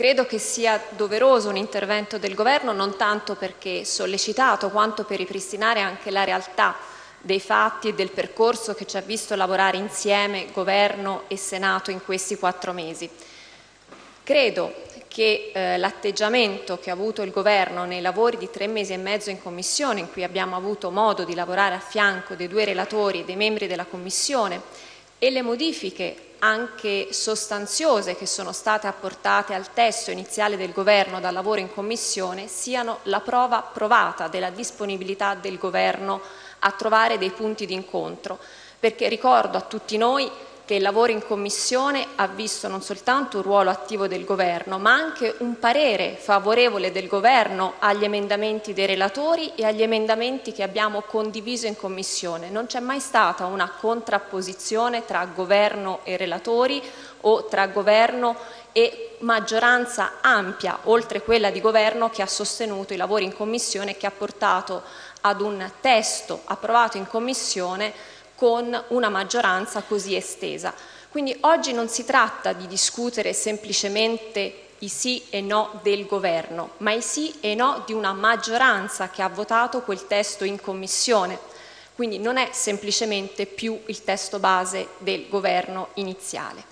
Credo che sia doveroso un intervento del Governo non tanto perché sollecitato quanto per ripristinare anche la realtà dei fatti e del percorso che ci ha visto lavorare insieme Governo e Senato in questi quattro mesi. Credo che eh, l'atteggiamento che ha avuto il Governo nei lavori di tre mesi e mezzo in Commissione, in cui abbiamo avuto modo di lavorare a fianco dei due relatori e dei membri della Commissione, e le modifiche anche sostanziose che sono state apportate al testo iniziale del Governo dal lavoro in Commissione siano la prova provata della disponibilità del Governo a trovare dei punti di incontro, perché ricordo a tutti noi che il lavoro in Commissione ha visto non soltanto un ruolo attivo del Governo, ma anche un parere favorevole del Governo agli emendamenti dei relatori e agli emendamenti che abbiamo condiviso in Commissione. Non c'è mai stata una contrapposizione tra Governo e relatori o tra Governo e maggioranza ampia, oltre quella di Governo, che ha sostenuto i lavori in Commissione e che ha portato ad un testo approvato in Commissione con una maggioranza così estesa. Quindi oggi non si tratta di discutere semplicemente i sì e no del Governo, ma i sì e no di una maggioranza che ha votato quel testo in Commissione. Quindi non è semplicemente più il testo base del Governo iniziale.